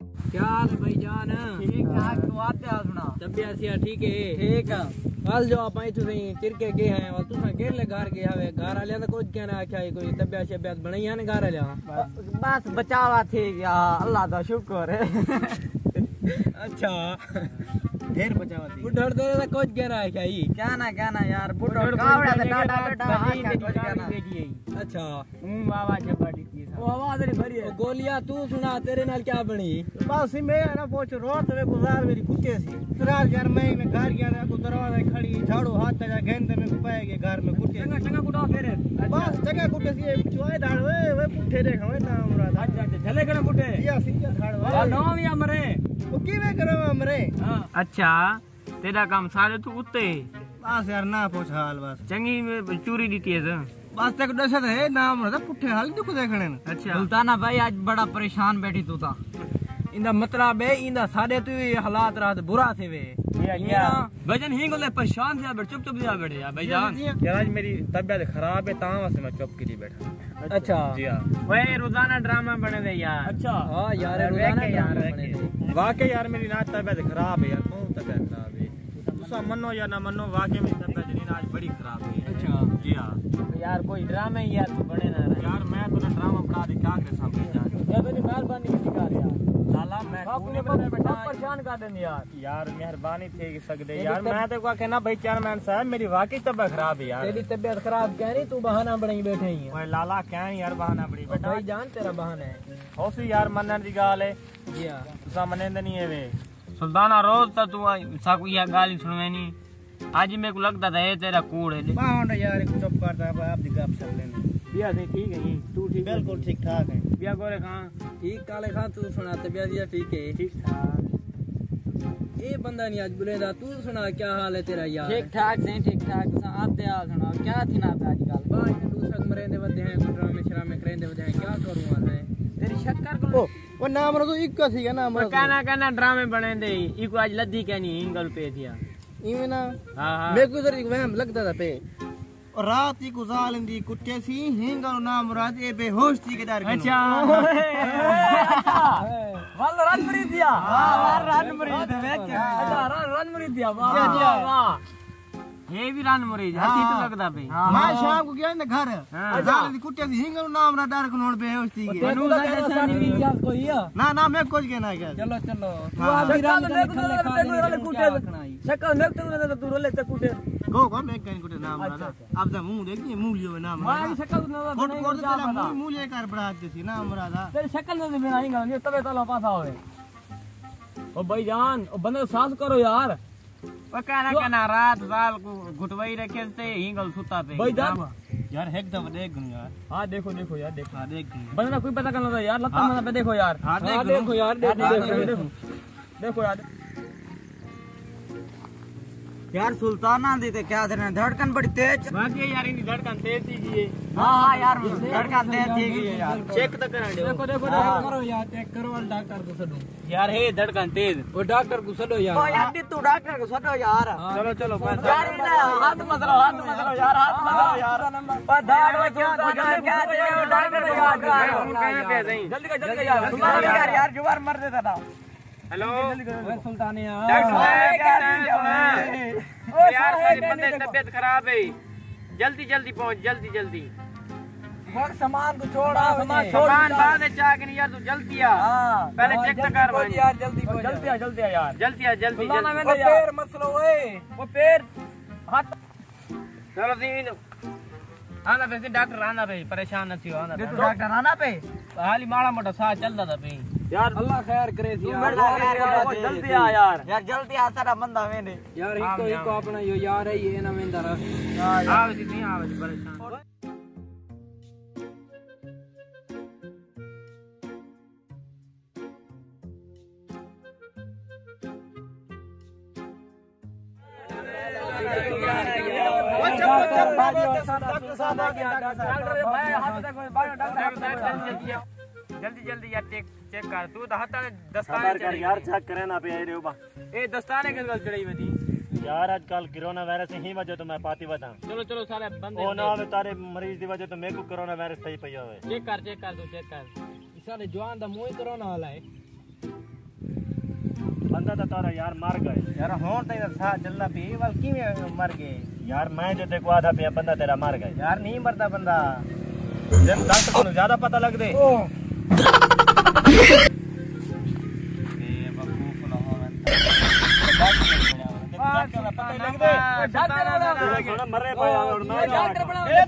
क्या हाल है भाईजान? ठीक ठाक तू आते हाल सुना। तबियत सिया ठीक है? ठीक है। कल जो आप आई तुसी तिरके के हैं? और तुसा केले घर के आवे? घर आलिया तो कुछ कहना आख्या है कोई तबियत शबियत बनाई है ना घर आलिया? बस बचावा थी या अल्लाह का शुक्र है। अच्छा। ढेर बचावा थी बुढ़ड़ दे तो कुछ कहना आख्या ही क्या ना क्या ना यार बुढ़ो कावड़ा ते डाडा बेटा आख्या कुछ कहना अच्छा। हूँ बाबा के बड़ी थी वो आवाज़ नहीं भरी है। गोलियाँ तू सुना तेरे नाल क्या बनी? बस मैं ना पहुँच रोड पे गुजार मेरी कुत्ते सी। रात यार मैं में घर गया ना को दरवाज़ा खड़ी झाड़ू हाथ जा गेंद में कुपाए के घर में कुत्ते। चंगा चंगा कुटा फेरे। बस जगह कुत्ते सी चुआए धाड़ वे वे पुठे रे खवे ना हमरा अच्छा अच्छा चले कने बुढ़े या धाड़ आ वे नाम या मरे ओ किवे करो हमरे हाँ अच्छा तेरा काम सारे तू उत्ते बस यार ना पूछ हाल बस चंगी में चूरी दी है तो बस तक दशत है ना हमरा पुठे हाल दुख देखने न अच्छा सुल्ताना भाई आज बड़ा परेशान बैठी तू ता इंदा मतलब है इंदा सारे तू ये हालात रात बुरा थे वे। भजन ही गोले परेशान से बैठ चुप चुप जा बैठे यार भाईजान यार आज मेरी तबीयत खराब है ता वास्ते मैं चुप की बैठा। अच्छा। जी हाँ। वे रोज़ाना ड्रामा बने दे यार। अच्छा। हाँ यार रोज़ाना यार। वाकई यार मेरी ना तबीयत खराब है यार क्यों तबीयत खराब है? तुसा मनो या ना मनो वाकई मेरी तबीयत जी आज बड़ी खराब है। अच्छा। जी हाँ। यार कोई ड्रामा ही यार तू बने ना यार मैं तो ड्रामा बना दे क्या करे सामने जान यार तेरी मेहरबानी की कर यार लाला मैं बापू ने तूने बड़ा परेशान कर देंगे यार। यार मेहरबानी थे कि सकदे यार मैं तो क्या कहना भाई चेयरमैन साहब मेरी वाकई तबीयत खराब है यार। तेरी तबीयत खराब कह रही तू बहाना बनाई बैठे ही है लाला क्या यार बहाना बड़ी बेटा भाई जान तेरा बहाना है। होसी यार मनन दी गाल है। जी हाँ तुसा मनेंद नहीं है वे। सुल्ताना रोज तो तू गाली नहीं आज मेरे को लगता था ये तेरा कूड़ है बाउंड यार एक चुप करता है आप दी गप सब लेने। बिया से ठीक है तू ठीक बिल्कुल ठीक ठाक है। बिया गोरे कहाँ? ठीक काले खान तू सुना तबीयत या ठीक है। ठीक ठाक। ये बंदा नहीं आज बुलेदा तू सुना क्या हाल है तेरा यार? ठीक ठाक से ठीक ठाक। सा आते आ सुना क्या थी ना पे आजकल? बाई ने दूसरा मरेंदे वदे हैं गुटरा में शरा में करेंदे वदे हैं क्या करूँ हाल है तेरी शक्कर को वो नाम रो तो इक्का थी नाम रो कहना कहना ड्रामे बने दे इको आज लद्दी कहनी इंगल पे दिया इवे ना हाँ हाँ। मेरे को इधर एक वहम लगता था पे। और रात ही गुजाल इंदी कुत्ते सी हिंगा ना मुराद ए बेहोश थी के डर के अच्छा। वाल रन मरी दिया। हाँ रन मरी दिया अच्छा रन रन मरी दिया। वाह। ये भी रान मरीज़ हाथी तो लगता पे मैं शाम को गया ना घर हाँ। जाल इंदी कुत्ते सी हिंगा नाम रात डर के नोड़ बेहोश थी के तेरे को तो सानी भी क्या कोई है ना ना मैं कुछ कहना क्या चलो चलो तू हाँ। आप भी रन देने क्या रखना ही शक्कर देख तू तू रोले ते कुटे गो गो मैं कहने कुत्ते नाम रात अब जा मुँह देखिए मुँह लियो नाम माँ रात शक्ल न फ़ोटो कोड तेरा मुँह मुँह लेकर बढ़ाते थी नाम रात तेरी शक्ल न बनाएँगा ये तबे तला पासा होए ओ भाईजान ओ बंदे सांस करो यार वो कहना कहना रात साल को घुटवाई रखे थे हिंगल सुता पे भाईजान यार हेक दम देख गुन यार। हाँ देखो देखो यार देखो। हाँ देख बंदा कोई पता करना था यार लता में पे देखो यार। हाँ, देख देखो यार देखो हाँ, देखो देखो। देखो। देखो यार। यार सुल्ताना दी ते क्या धड़कन बड़ी तेज। बाकी यार इनकी धड़कन तेज थी जी हाँ हाँ यार धड़कन तेज थी गई यार। चेक तो करा दो देखो देखो देखो करो यार चेक करो और डॉक्टर को सदो। यार हे धड़कन तेज। वो डॉक्टर को सदो ओ यार। यार दी तू डॉक्टर को सदो यार। चलो चलो यार हाथ मत लो हाथ मत लो यार हाथ मत लो यार। पर दाड़ में क्या क्या क्या डॉक्टर को याद जल्दी जल्दी कर। जल्दी कर यार तुम्हारा यार यार ज़ुबान मर देता था। हेलो सुल्तान यार। हैं सुना सारी बंदे की तबीयत खराब है। जल्दी जल्दी पहुँच जल्दी जल्दी। सामान को छोड़ा सामान सामान बाद में चाह के नहीं यार तू जल्दी आ। पहले चेक तो कर भाई। यार जल्दी जल्दी आ जल्दी आ यार। जल्दी आ जल्दी जल्दी। में यार मसलो ओए। वो पैर हाथ चलो तीन। आना पे डॉक्टर आना पे परेशान न थियो आना डॉक्टर आना पे हाली माड़ा मोटा साह चलता था पे यार अल्लाह खैर करे यार जल्दी आ यार। यार। जल्दी आ सारा बंदा मैंने यार इको इको अपना यो यार है ये ना वेंदा रह आवे सी नहीं आवे परेशान। जल्दी जल्दी यार चेक चेक कर तू तो हत्ता दस्ताने चढ़ी यार चेक करे ना पे रे बा ए दस्ताने के गल चढ़ी वदी यार आजकल कोरोना वायरस ही वजह तो मैं पाती बता। चलो चलो सारे बंदे ओ ना तारे मरीज़ दी वजह तो मेरे को कोरोना वायरस सही पई होवे। चेक कर चेक कर, तू चेक कर। सारे जवान दा मुँह कोरोना वाला है। ਤਾਂ ਤਾਰਾ ਯਾਰ ਮਰ ਗਏ ਯਾਰ ਹੁਣ ਤਾਂ ਇਹਦਾ ਸਾਹ ਚੱਲਦਾ ਪਈ ਇਹ ਵੱਲ ਕਿਵੇਂ ਮਰ ਗਏ ਯਾਰ ਮੈਂ ਜੋ ਤੇ ਕੋ ਆਦਾ ਪਿਆ ਬੰਦਾ ਤੇਰਾ ਮਰ ਗਿਆ ਯਾਰ ਨਹੀਂ ਮਰਦਾ ਬੰਦਾ ਜਦ ਡਾਕਟਰ ਨੂੰ ਜ਼ਿਆਦਾ ਪਤਾ ਲੱਗਦੇ ਪਤਾ ਹੀ ਲੱਗਦੇ ਥੋੜਾ ਮਰੇ ਪਿਆ ਹੁਣ ਮੈਂ ਡਾਕਟਰ ਬਣਾ ਇਹ